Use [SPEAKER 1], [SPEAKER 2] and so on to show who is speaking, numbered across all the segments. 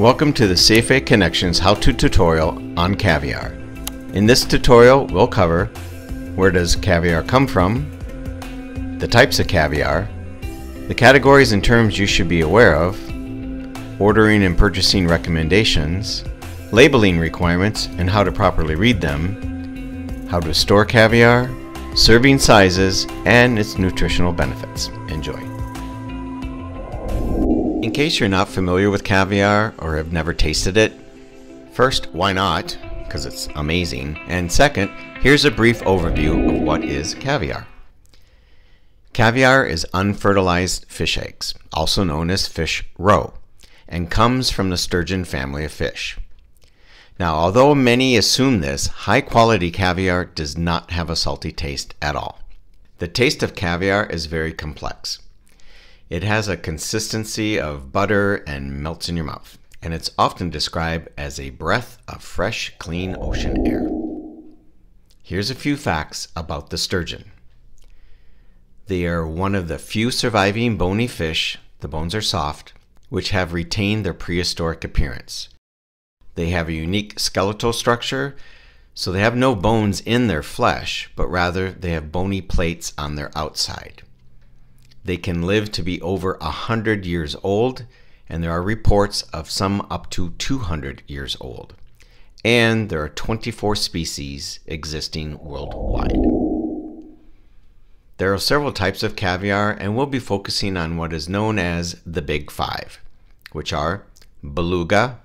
[SPEAKER 1] Welcome to the CFA Connection's how-to tutorial on caviar. In this tutorial, we'll cover where does caviar come from, the types of caviar, the categories and terms you should be aware of, ordering and purchasing recommendations, labeling requirements and how to properly read them, how to store caviar, serving sizes, and its nutritional benefits. Enjoy. In case you're not familiar with caviar or have never tasted it, first, why not? Because it's amazing. And second, here's a brief overview of what is caviar. Caviar is unfertilized fish eggs, also known as fish roe, and comes from the sturgeon family of fish. Now, although many assume this, high quality caviar does not have a salty taste at all. The taste of caviar is very complex. It has a consistency of butter and melts in your mouth, and it's often described as a breath of fresh, clean ocean air. Here's a few facts about the sturgeon. They are one of the few surviving bony fish, the bones are soft, which have retained their prehistoric appearance. They have a unique skeletal structure, so they have no bones in their flesh, but rather they have bony plates on their outside. They can live to be over 100 years old, and there are reports of some up to 200 years old. And there are 24 species existing worldwide. There are several types of caviar, and we'll be focusing on what is known as the Big Five, which are beluga,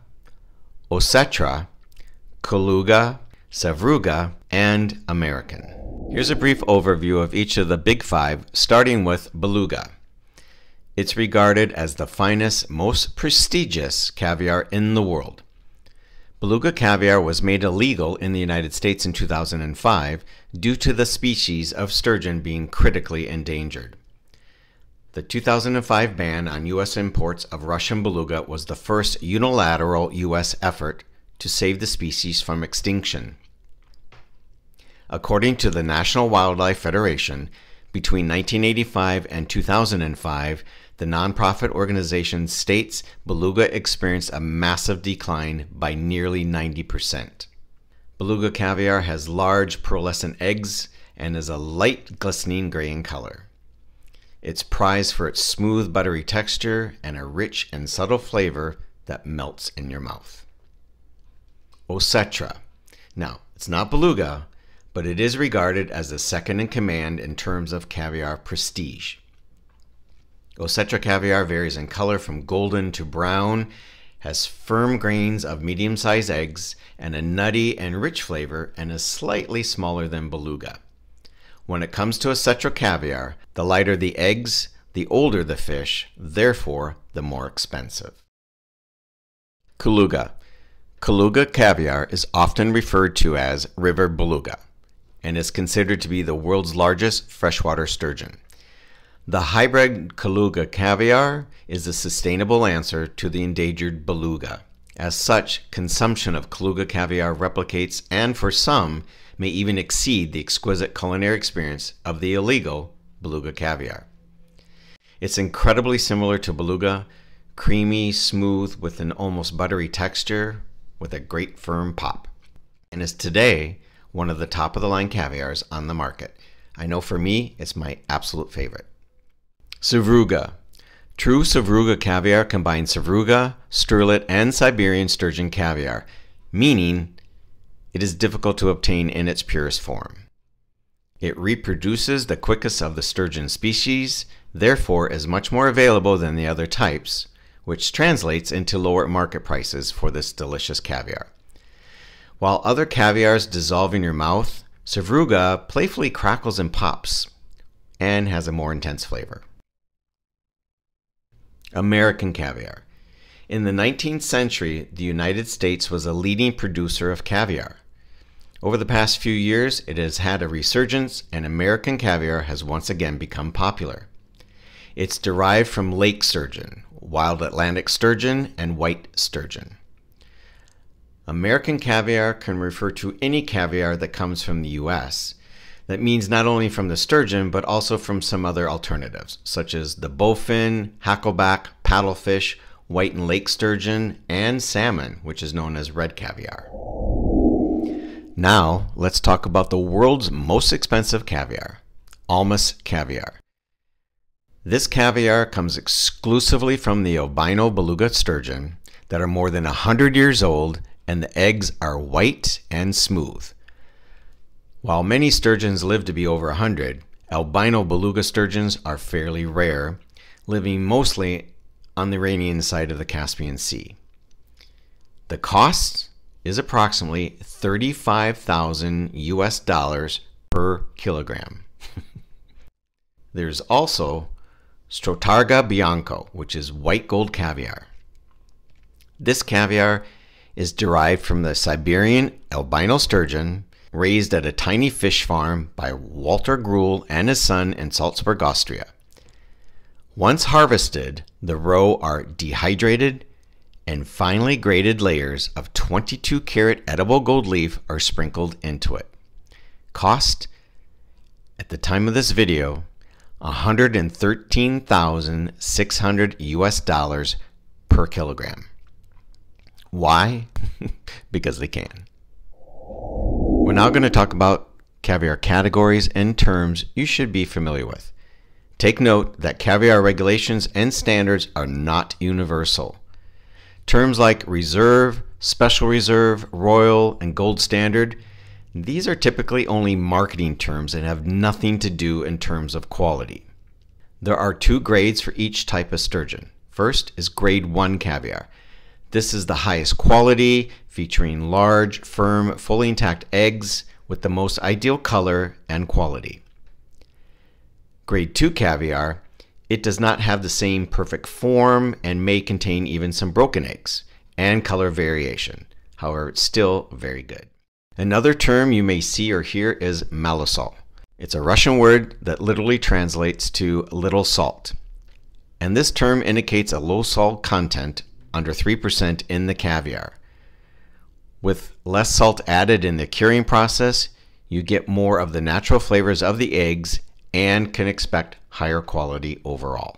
[SPEAKER 1] osetra, Kaluga, sevruga, and American. Here's a brief overview of each of the big five, starting with beluga. It's regarded as the finest, most prestigious caviar in the world. Beluga caviar was made illegal in the United States in 2005 due to the species of sturgeon being critically endangered. The 2005 ban on U.S. imports of Russian beluga was the first unilateral U.S. effort to save the species from extinction. According to the National Wildlife Federation, between 1985 and 2005, the nonprofit organization states beluga experienced a massive decline by nearly 90%. Beluga caviar has large pearlescent eggs and is a light glistening gray in color. It's prized for its smooth, buttery texture and a rich and subtle flavor that melts in your mouth. Osetra. Now, it's not beluga, but it is regarded as the second in command in terms of caviar prestige. Osetra caviar varies in color from golden to brown, has firm grains of medium sized eggs, and a nutty and rich flavor, and is slightly smaller than beluga. When it comes to Osetra caviar, the lighter the eggs, the older the fish, therefore the more expensive. Kaluga. Kaluga caviar is often referred to as river beluga and is considered to be the world's largest freshwater sturgeon. The hybrid Kaluga caviar is a sustainable answer to the endangered beluga. As such, consumption of Kaluga caviar replicates and for some may even exceed the exquisite culinary experience of the illegal beluga caviar. It's incredibly similar to beluga, creamy, smooth, with an almost buttery texture, with a great firm pop, and is today one of the top of the line caviars on the market. I know for me, it's my absolute favorite. Sevruga. True Sevruga caviar combines Sevruga, sterlet, and Siberian sturgeon caviar, meaning it is difficult to obtain in its purest form. It reproduces the quickest of the sturgeon species, therefore is much more available than the other types, which translates into lower market prices for this delicious caviar. While other caviars dissolve in your mouth, Sevruga playfully crackles and pops and has a more intense flavor. American caviar. In the 19th century, the United States was a leading producer of caviar. Over the past few years, it has had a resurgence, and American caviar has once again become popular. It's derived from lake sturgeon, wild Atlantic sturgeon, and white sturgeon. American caviar can refer to any caviar that comes from the US. That means not only from the sturgeon, but also from some other alternatives, such as the bowfin, hackleback, paddlefish, white and lake sturgeon, and salmon, which is known as red caviar. Now, let's talk about the world's most expensive caviar, Almas caviar. This caviar comes exclusively from the albino beluga sturgeon that are more than 100 years old and the eggs are white and smooth. While many sturgeons live to be over 100, albino beluga sturgeons are fairly rare, living mostly on the Iranian side of the Caspian Sea. The cost is approximately 35,000 US dollars per kilogram. There's also Strottarga Bianco, which is white gold caviar. This caviar is derived from the Siberian albino sturgeon raised at a tiny fish farm by Walter Grüll and his son in Salzburg, Austria. Once harvested, the roe are dehydrated and finely graded layers of 22 karat edible gold leaf are sprinkled into it. Cost at the time of this video 113,600 US dollars per kilogram. Why? because they can. We're now going to talk about caviar categories and terms you should be familiar with. Take note that caviar regulations and standards are not universal. Terms like reserve, special reserve, royal, and gold standard, these are typically only marketing terms and have nothing to do in terms of quality. There are two grades for each type of sturgeon. First is grade 1 caviar. This is the highest quality, featuring large, firm, fully intact eggs with the most ideal color and quality. Grade 2 caviar it does not have the same perfect form and may contain even some broken eggs and color variation. However, it's still very good. Another term you may see or hear is malosol. It's a Russian word that literally translates to little salt. And this term indicates a low salt content under 3% in the caviar. With less salt added in the curing process, you get more of the natural flavors of the eggs and can expect higher quality overall.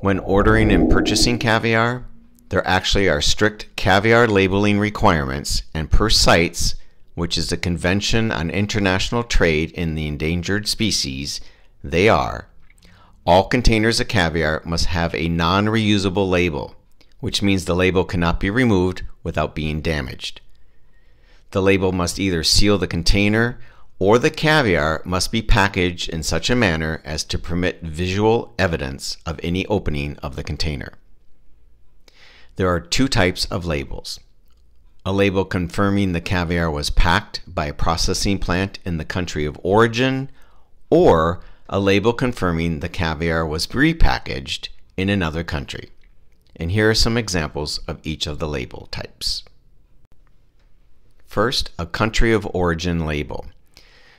[SPEAKER 1] When ordering and purchasing caviar, there actually are strict caviar labeling requirements, and per CITES, which is the Convention on International Trade in the Endangered Species, they are all containers of caviar must have a non reusable label, which means the label cannot be removed without being damaged. The label must either seal the container or the caviar must be packaged in such a manner as to permit visual evidence of any opening of the container. There are two types of labels. A label confirming the caviar was packed by a processing plant in the country of origin, or a label confirming the caviar was repackaged in another country. And here are some examples of each of the label types. First, a country of origin label.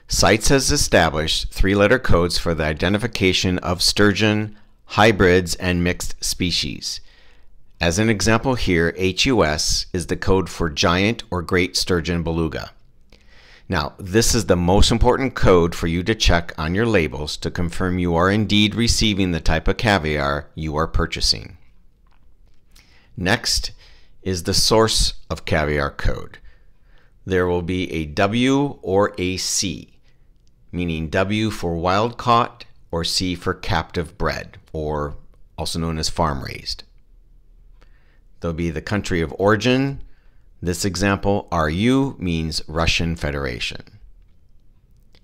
[SPEAKER 1] CITES has established three-letter codes for the identification of sturgeon, hybrids, and mixed species. As an example here, HUS is the code for giant or great sturgeon beluga. Now, this is the most important code for you to check on your labels to confirm you are indeed receiving the type of caviar you are purchasing. Next is the source of caviar code. There will be a W or a C meaning W for wild caught or C for captive bred, or also known as farm raised. There'll be the country of origin. This example, RU, means Russian Federation.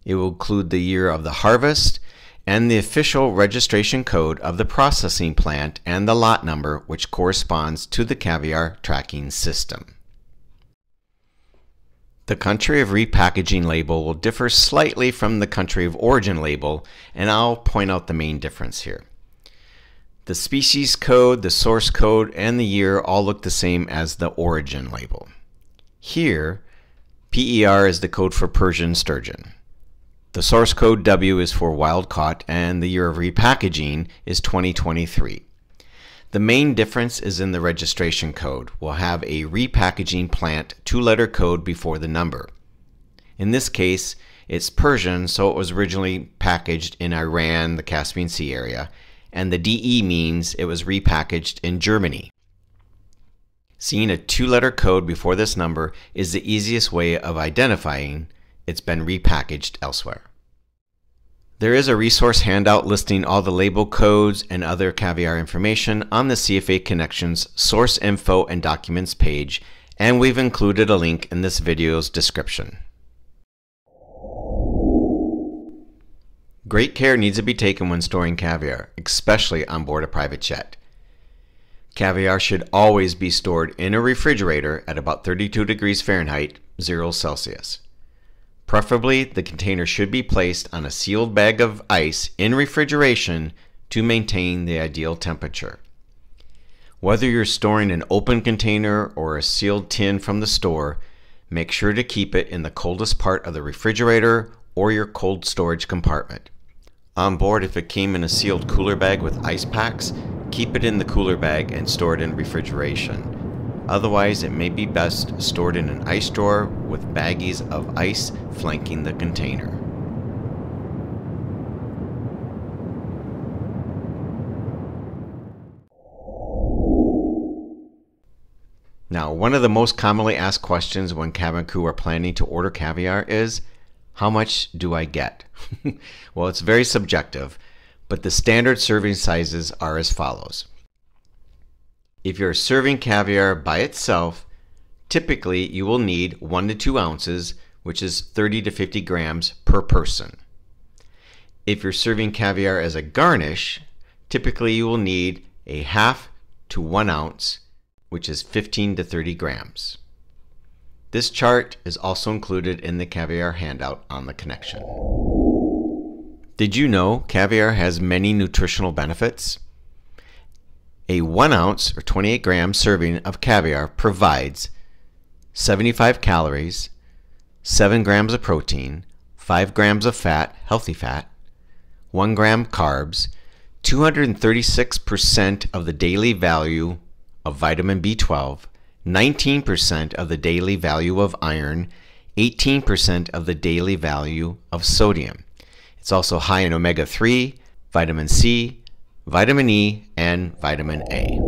[SPEAKER 1] It will include the year of the harvest and the official registration code of the processing plant and the lot number which corresponds to the caviar tracking system. The country of repackaging label will differ slightly from the country of origin label, and I'll point out the main difference here. The species code, the source code, and the year all look the same as the origin label. Here, PER is the code for Persian sturgeon. The source code W is for wild caught, and the year of repackaging is 2023. The main difference is in the registration code. We'll have a repackaging plant two-letter code before the number. In this case, it's Persian, so it was originally packaged in Iran, the Caspian Sea area, and the DE means it was repackaged in Germany. Seeing a two letter code before this number is the easiest way of identifying it's been repackaged elsewhere. There is a resource handout listing all the label codes and other caviar information on the CFA Connections source info and documents page, and we've included a link in this video's description. Great care needs to be taken when storing caviar, especially on board a private jet. Caviar should always be stored in a refrigerator at about 32 degrees Fahrenheit, 0 Celsius. Preferably, the container should be placed on a sealed bag of ice in refrigeration to maintain the ideal temperature. Whether you're storing an open container or a sealed tin from the store, make sure to keep it in the coldest part of the refrigerator or your cold storage compartment. On board, if it came in a sealed cooler bag with ice packs, keep it in the cooler bag and store it in refrigeration. Otherwise, it may be best stored in an ice drawer with baggies of ice flanking the container. Now, one of the most commonly asked questions when cabin crew are planning to order caviar is, how much do I get? well, it's very subjective, but the standard serving sizes are as follows. If you're serving caviar by itself, typically you will need 1 to 2 ounces, which is 30 to 50 grams per person. If you're serving caviar as a garnish, typically you will need a half to 1 ounce, which is 15 to 30 grams. This chart is also included in the caviar handout on the connection. Did you know caviar has many nutritional benefits? A 1 ounce or 28 gram serving of caviar provides 75 calories, 7 grams of protein, 5 grams of fat, healthy fat, 1 gram carbs, 236% of the daily value of vitamin B12, 19% of the daily value of iron, 18% of the daily value of sodium. It's also high in omega 3, vitamin C, vitamin E, and vitamin A.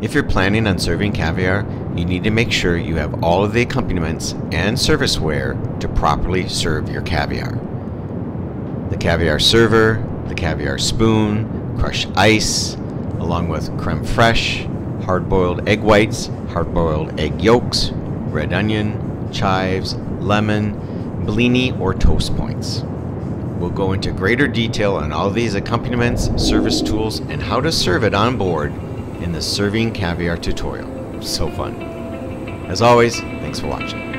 [SPEAKER 1] If you're planning on serving caviar, you need to make sure you have all of the accompaniments and serviceware to properly serve your caviar. The caviar server, the caviar spoon, crushed ice, along with creme fraiche, hard-boiled egg whites, hard-boiled egg yolks, red onion, chives, lemon, blini or toast points. We'll go into greater detail on all these accompaniments, service tools, and how to serve it on board in the Serving Caviar tutorial. So fun. As always, thanks for watching.